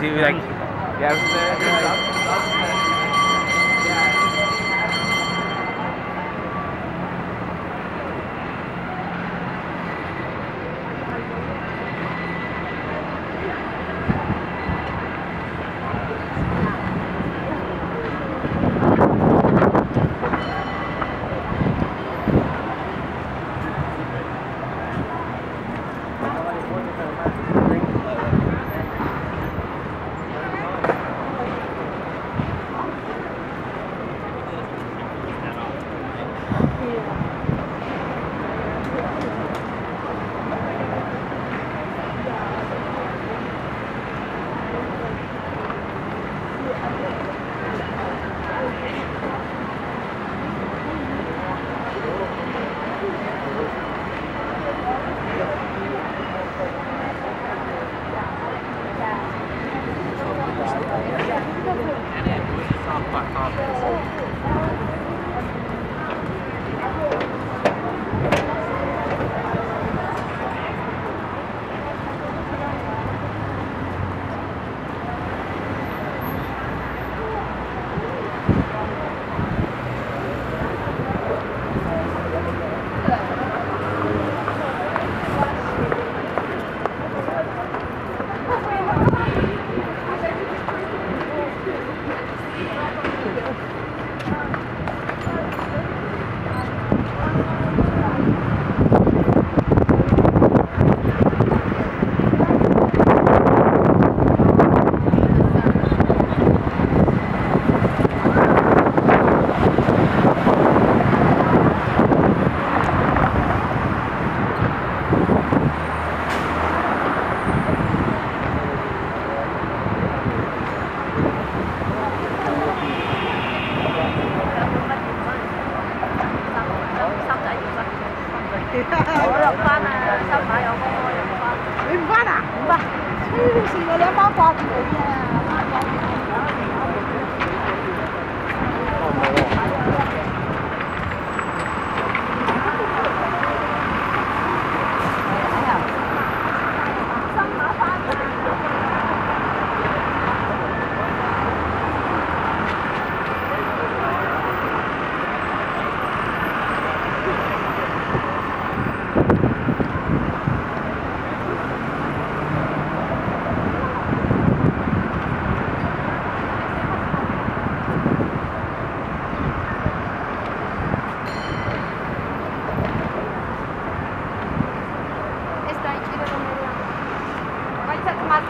See, like, yeah, salvar. We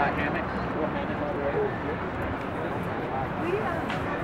got hammocks. We'll hang them all the way. We do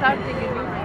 sert de geliyor.